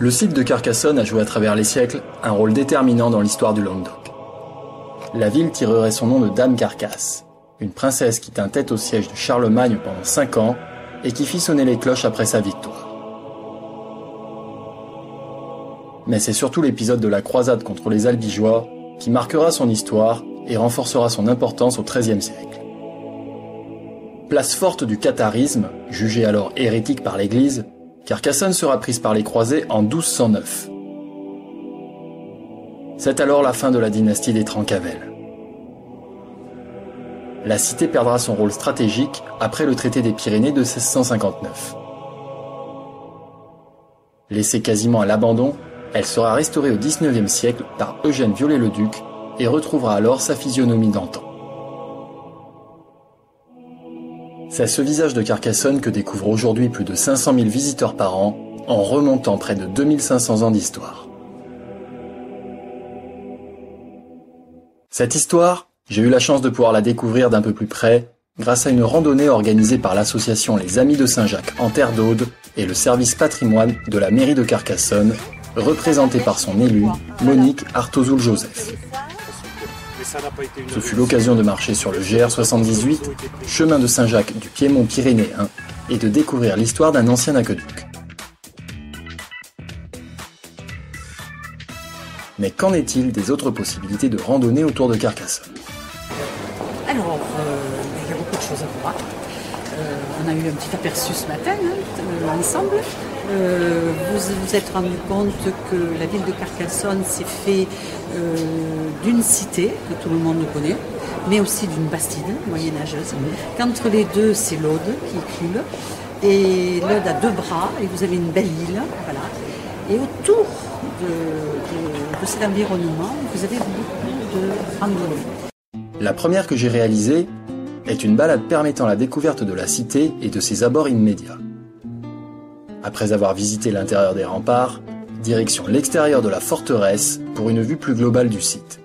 Le site de Carcassonne a joué à travers les siècles un rôle déterminant dans l'histoire du Languedoc. La ville tirerait son nom de Dame Carcasse, une princesse qui tint tête au siège de Charlemagne pendant 5 ans et qui fit sonner les cloches après sa victoire. Mais c'est surtout l'épisode de la croisade contre les Albigeois qui marquera son histoire et renforcera son importance au XIIIe siècle. Place forte du catharisme, jugé alors hérétique par l'Église, Carcassonne sera prise par les croisés en 1209. C'est alors la fin de la dynastie des Trancavel. La cité perdra son rôle stratégique après le traité des Pyrénées de 1659. Laissée quasiment à l'abandon, elle sera restaurée au XIXe siècle par Eugène Viollet-le-Duc et retrouvera alors sa physionomie d'antan. C'est ce visage de Carcassonne que découvrent aujourd'hui plus de 500 000 visiteurs par an en remontant près de 2500 ans d'histoire. Cette histoire, j'ai eu la chance de pouvoir la découvrir d'un peu plus près grâce à une randonnée organisée par l'association Les Amis de Saint-Jacques en Terre d'Aude et le service patrimoine de la mairie de Carcassonne, représenté par son élu, Monique Artozoul-Joseph. Ce fut l'occasion de marcher sur le GR78, chemin de Saint-Jacques du Piémont pyrénéen, et de découvrir l'histoire d'un ancien aqueduc. Mais qu'en est-il des autres possibilités de randonnée autour de Carcassonne? Alors, euh, il y a beaucoup de choses à voir. Euh, on a eu un petit aperçu ce matin hein, ensemble. Euh, vous vous êtes rendu compte que la ville de Carcassonne s'est fait d'une cité que tout le monde connaît, mais aussi d'une bastide moyenâgeuse. Qu'entre les deux, c'est l'Aude qui coule. Et l'Aude a deux bras et vous avez une belle île. Voilà. Et autour de, de cet environnement, vous avez beaucoup de randonnées. La première que j'ai réalisée est une balade permettant la découverte de la cité et de ses abords immédiats. Après avoir visité l'intérieur des remparts, direction l'extérieur de la forteresse pour une vue plus globale du site.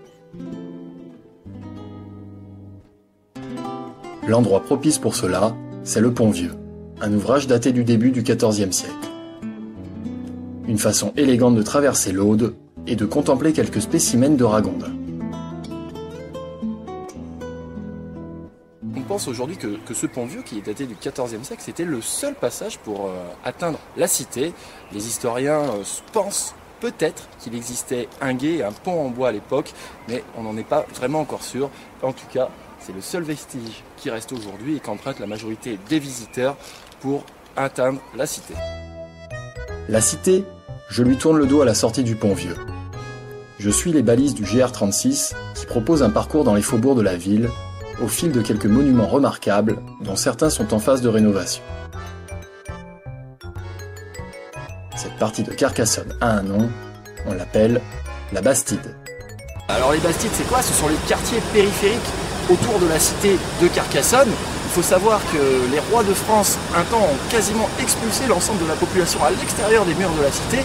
L'endroit propice pour cela, c'est le Pont Vieux, un ouvrage daté du début du XIVe siècle. Une façon élégante de traverser l'Aude et de contempler quelques spécimens de ragondins. Pense aujourd'hui que, ce pont vieux, qui est daté du XIVe siècle, c'était le seul passage pour euh, atteindre la cité. Les historiens euh, pensent peut-être qu'il existait un guet et un pont en bois à l'époque, mais on n'en est pas vraiment encore sûr. En tout cas, c'est le seul vestige qui reste aujourd'hui et qu'emprunte la majorité des visiteurs pour atteindre la cité. La cité, je lui tourne le dos à la sortie du pont vieux. Je suis les balises du GR36 qui propose un parcours dans les faubourgs de la ville au fil de quelques monuments remarquables dont certains sont en phase de rénovation. Cette partie de Carcassonne a un nom, on l'appelle la Bastide. Alors les Bastides, c'est quoi? Ce sont les quartiers périphériques autour de la cité de Carcassonne. Il faut savoir que les rois de France, un temps, ont quasiment expulsé l'ensemble de la population à l'extérieur des murs de la cité.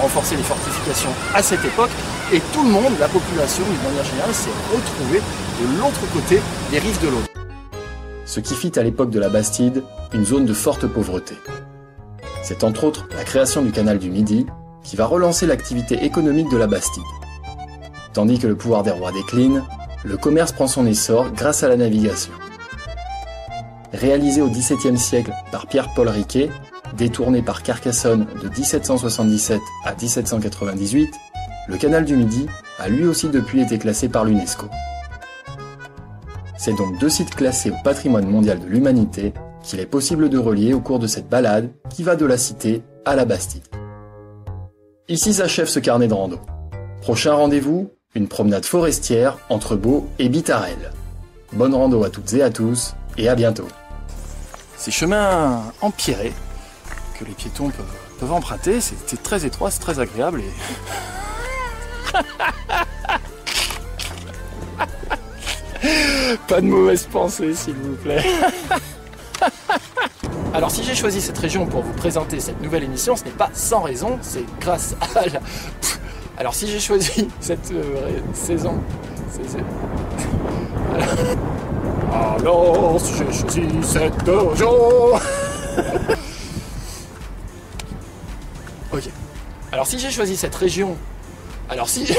Renforcé les fortifications à cette époque et tout le monde, la population d'une manière générale, s'est retrouvé de l'autre côté des rives de l'eau. Ce qui fit à l'époque de la Bastide une zone de forte pauvreté. C'est entre autres la création du canal du Midi qui va relancer l'activité économique de la Bastide. Tandis que le pouvoir des rois décline, le commerce prend son essor grâce à la navigation. Réalisé au XVIIe siècle par Pierre-Paul Riquet, détourné par Carcassonne de 1777 à 1798, le canal du Midi a lui aussi depuis été classé par l'UNESCO. C'est donc deux sites classés au patrimoine mondial de l'humanité qu'il est possible de relier au cours de cette balade qui va de la cité à la Bastide. Ici s'achève ce carnet de rando. Prochain rendez-vous, une promenade forestière entre Beau et Bitarel. Bonne rando à toutes et à tous et à bientôt. Ces chemins empierrés les piétons peuvent, emprunter, c'est très étroit, c'est très agréable et... Pas de mauvaise pensée, s'il vous plaît. Alors si j'ai choisi cette région pour vous présenter cette nouvelle émission, ce n'est pas sans raison, c'est grâce à la... Alors si j'ai choisi cette euh, saison... Alors si j'ai choisi cette région... ok. Alors si j'ai choisi cette région, alors si...